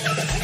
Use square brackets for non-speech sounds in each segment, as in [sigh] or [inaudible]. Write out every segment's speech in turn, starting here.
Yeah. [laughs]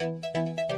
Música